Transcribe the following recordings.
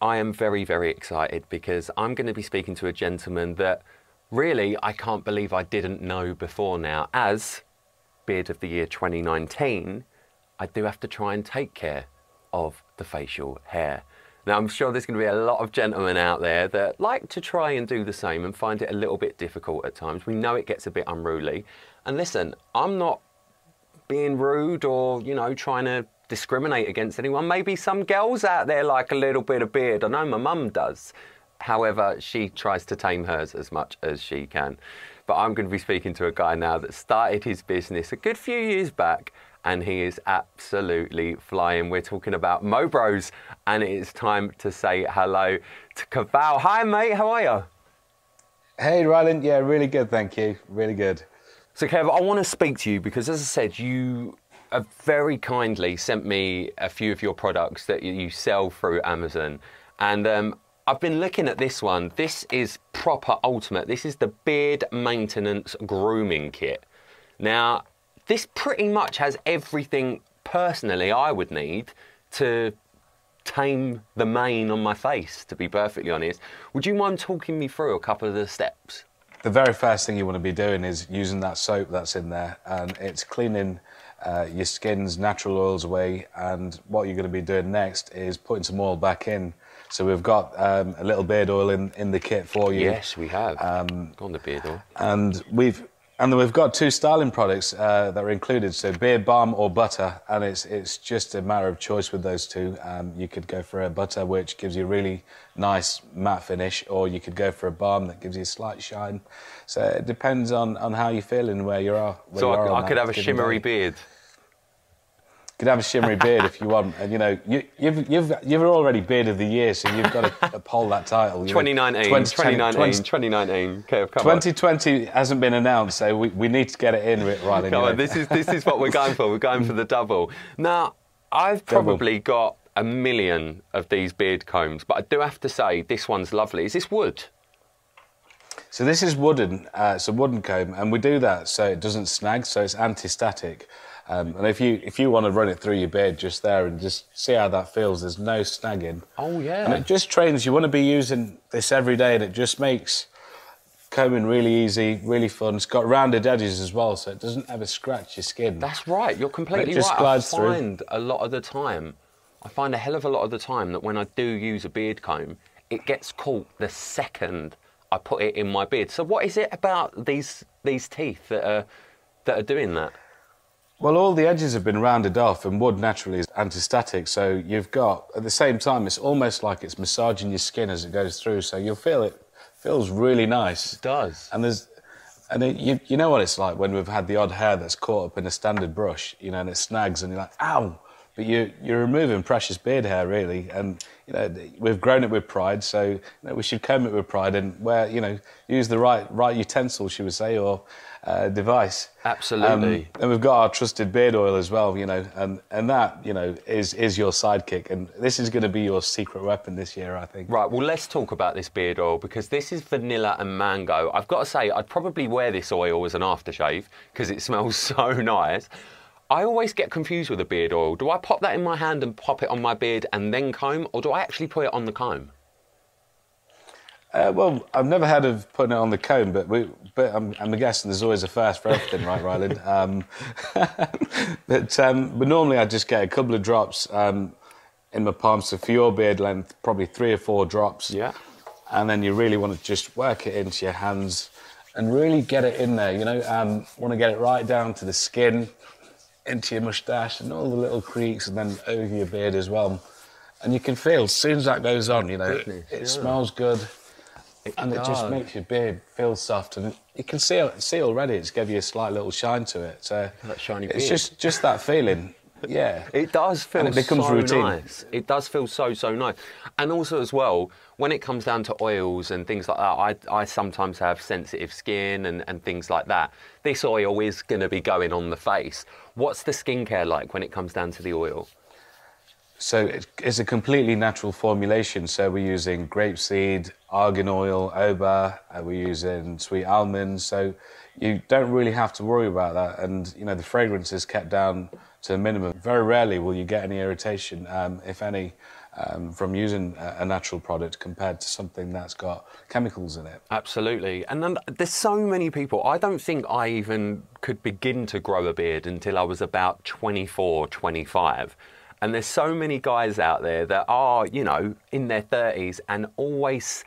I am very, very excited because I'm going to be speaking to a gentleman that really I can't believe I didn't know before now. As Beard of the Year 2019, I do have to try and take care of the facial hair. Now, I'm sure there's going to be a lot of gentlemen out there that like to try and do the same and find it a little bit difficult at times. We know it gets a bit unruly. And listen, I'm not being rude or, you know, trying to discriminate against anyone. Maybe some girls out there like a little bit of beard. I know my mum does. However, she tries to tame hers as much as she can. But I'm going to be speaking to a guy now that started his business a good few years back and he is absolutely flying. We're talking about Mobros, and it is time to say hello to Kaval. Hi, mate. How are you? Hey, Rylan. Yeah, really good. Thank you. Really good. So, Kev, I want to speak to you because, as I said, you have very kindly sent me a few of your products that you sell through Amazon, and um, I've been looking at this one. This is proper ultimate. This is the beard maintenance grooming kit. Now, this pretty much has everything personally I would need to tame the mane on my face, to be perfectly honest. Would you mind talking me through a couple of the steps? The very first thing you want to be doing is using that soap that's in there, and it's cleaning uh, your skin's natural oils away. And what you're going to be doing next is putting some oil back in. So we've got um, a little beard oil in, in the kit for you. Yes, we have. Um, Go on the beard oil. And we've and then we've got two styling products uh, that are included, so beard balm or butter, and it's it's just a matter of choice with those two. Um, you could go for a butter, which gives you a really nice matte finish, or you could go for a balm that gives you a slight shine. So it depends on, on how you're feeling, where you are. Where so you I, are I could have a shimmery day. beard could have a shimmery beard if you want. And you know, you, you've you've you're already beard of the year, so you've got to uphold that title. 2019, 2019, 2019. Okay, come 2020 on. hasn't been announced, so we, we need to get it in right. Come on, this is this is what we're going for. We're going for the double. Now, I've probably double. got a million of these beard combs, but I do have to say this one's lovely. Is this wood? So this is wooden. Uh, it's a wooden comb, and we do that so it doesn't snag, so it's anti-static. Um, and if you if you want to run it through your beard just there and just see how that feels, there's no snagging. Oh yeah. And it just trains. You want to be using this every day, and it just makes combing really easy, really fun. It's got rounded edges as well, so it doesn't ever scratch your skin. That's right. You're completely it just right. Glides I find through. a lot of the time, I find a hell of a lot of the time that when I do use a beard comb, it gets caught the second I put it in my beard. So what is it about these these teeth that are that are doing that? Well, all the edges have been rounded off, and wood naturally is anti-static. So you've got, at the same time, it's almost like it's massaging your skin as it goes through. So you'll feel it feels really nice. It does. And there's, and it, you, you know what it's like when we've had the odd hair that's caught up in a standard brush, you know, and it snags, and you're like, ow. But you, you're removing precious beard hair, really, and you know we've grown it with pride, so you know, we should comb it with pride and wear, you know, use the right right utensil, should would say, or uh, device. Absolutely. Um, and we've got our trusted beard oil as well, you know, and, and that, you know, is, is your sidekick. And this is going to be your secret weapon this year, I think. Right, well, let's talk about this beard oil because this is vanilla and mango. I've got to say, I'd probably wear this oil as an aftershave because it smells so nice. I always get confused with a beard oil. Do I pop that in my hand and pop it on my beard and then comb, or do I actually put it on the comb? Uh, well, I've never heard of putting it on the comb, but we, but I'm, I'm guessing there's always a first for everything, right, Rylan? Um, but um, but normally I just get a couple of drops um, in my palm. So for your beard length, probably three or four drops. Yeah. And then you really want to just work it into your hands and really get it in there. You know, um, want to get it right down to the skin, into your moustache, and all the little creaks, and then over your beard as well. And you can feel as soon as that goes on, you know, it, it yeah. smells good. It and does. it just makes your beard feel soft, and you can see see already it's give you a slight little shine to it. So that shiny It's just just that feeling. Yeah, it does feel. And it becomes so routine. Nice. It does feel so so nice, and also as well when it comes down to oils and things like that. I I sometimes have sensitive skin and and things like that. This oil is going to be going on the face. What's the skincare like when it comes down to the oil? So it's a completely natural formulation. So we're using grapeseed, argan oil, jojoba, uh, we're using sweet almonds. So you don't really have to worry about that. And, you know, the fragrance is kept down to a minimum. Very rarely will you get any irritation, um, if any. um, from using a, natural product compared to something that's got chemicals in it. Absolutely. And then there's so many people. I don't think I even could begin to grow a beard until I was about 24, 25. And there's so many guys out there that are, you know, in their 30s and always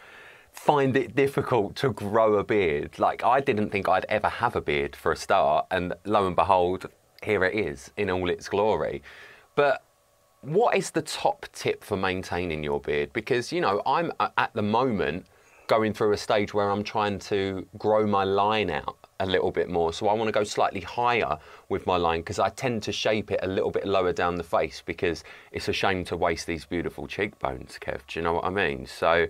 find it difficult to grow a beard. Like, I didn't think I'd ever have a beard for a start. And lo and behold, here it is in all its glory. But what is the top tip for maintaining your beard? Because, you know, I'm uh, at the moment going through a stage where I'm trying to grow my line out a little bit more. So I want to go slightly higher with my line because I tend to shape it a little bit lower down the face because it's a shame to waste these beautiful cheekbones, Kev. Do you know what I mean? So,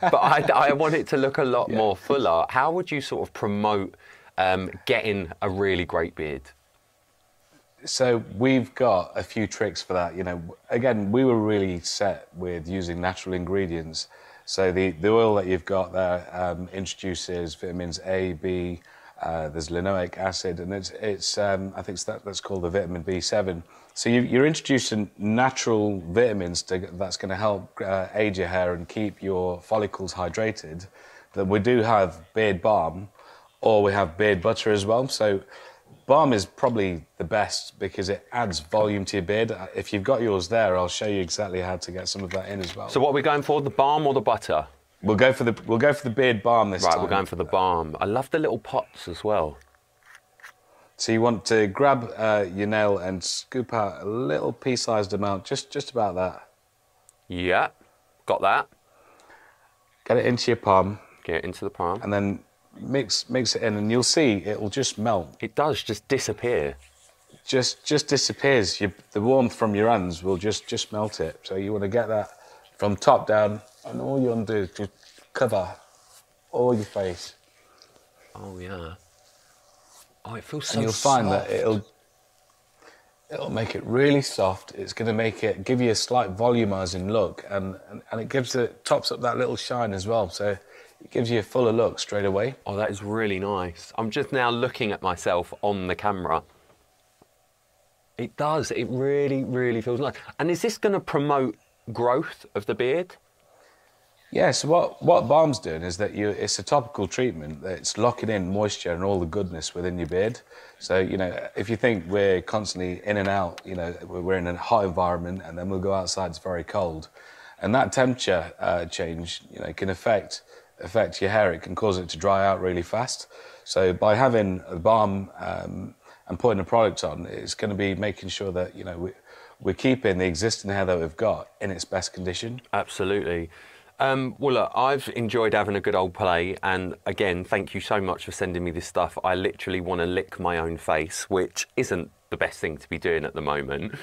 but I, I want it to look a lot yeah. more fuller. How would you sort of promote um, getting a really great beard? So we've got a few tricks for that. You know, again, we were really set with using natural ingredients. So the, the oil that you've got there um, introduces vitamins A, B, uh, there's linoleic acid, and it's, it's um, I think that, that's called the vitamin B7. So you, are introducing natural vitamins to, that's going to help uh, age your hair and keep your follicles hydrated. That we do have beard balm, or we have beard butter as well. So balm is probably the best because it adds volume to your beard. If you've got yours there, I'll show you exactly how to get some of that in as well. So what are we going for, the balm or the butter? We'll go for the we'll go for the beard balm this right, time. Right, we're going for the balm. I love the little pots as well. So you want to grab uh, your nail and scoop out a little pea-sized amount, just just about that. Yeah, got that. Get it into your palm. Get it into the palm. And then mix mix it in, and you'll see it will just melt. It does just disappear. Just just disappears. The warmth from your hands will just just melt it. So you want to get that from top down, and all you want to do is just cover all your face. Oh yeah. Oh, it feels so. And you'll soft. find that it'll it'll make it really soft. It's going to make it give you a slight volumizing look, and, and and it gives it tops up that little shine as well. So it gives you a fuller look straight away. Oh, that is really nice. I'm just now looking at myself on the camera. It does. It really, really feels nice. And is this going to promote growth of the beard? Yeah, so what, what Balm's doing is that you, it's a topical treatment that's locking in moisture and all the goodness within your beard. So, you know, if you think we're constantly in and out, you know, we're in a hot environment and then we'll go outside, it's very cold. And that temperature uh, change, you know, can affect, affect your hair. It can cause it to dry out really fast. So by having a balm um, and putting a product on, it's going to be making sure that, you know, we, we're keeping the existing hair that we've got in its best condition. Absolutely. Um, well, look, I've enjoyed having a good old play, and again, thank you so much for sending me this stuff. I literally want to lick my own face, which isn't the best thing to be doing at the moment.